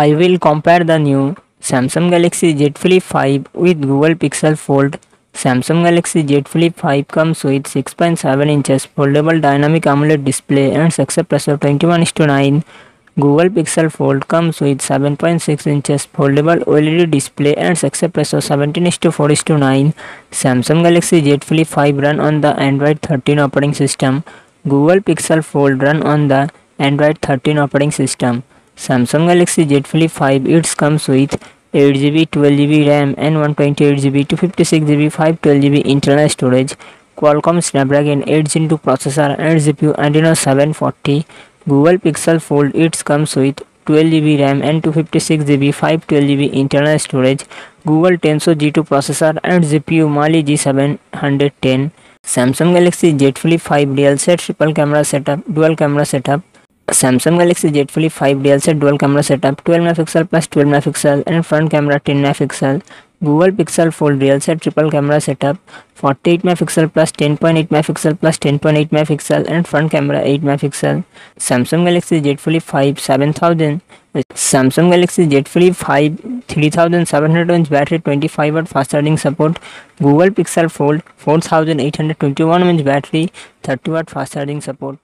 I will compare the new Samsung Galaxy Z Flip 5 with Google Pixel Fold. Samsung Galaxy Z Flip 5 comes with 6.7 inches foldable dynamic AMOLED display and success ratio 21 to 9. Google Pixel Fold comes with 7.6 inches foldable OLED display and success ratio 17 to 4 to 9. Samsung Galaxy Z Flip 5 run on the Android 13 operating system. Google Pixel Fold run on the Android 13 operating system. Samsung Galaxy Z Flip 5 it comes with 8GB, 12GB RAM and 128GB, 256GB, 512GB internal storage. Qualcomm Snapdragon 8 Gen 2 processor and GPU Adreno 740. Google Pixel Fold it comes with 12GB RAM and 256GB, 512GB internal storage. Google Tensor G2 processor and GPU Mali G710. Samsung Galaxy Z Flip 5 real set triple camera setup, dual camera setup. Samsung Galaxy Z Flip 5 real set dual camera setup 12 megapixel plus 12 megapixel and front camera 10 megapixel. Google Pixel Fold real set triple camera setup 48 megapixel plus 10.8 megapixel plus 10.8 megapixel and front camera 8 megapixel. Samsung Galaxy Z Flip 5 7000 Samsung Galaxy Z Flip 5 3700 mAh battery 25 watt fast charging support Google Pixel Fold 4821 mAh battery 30 watt fast charging support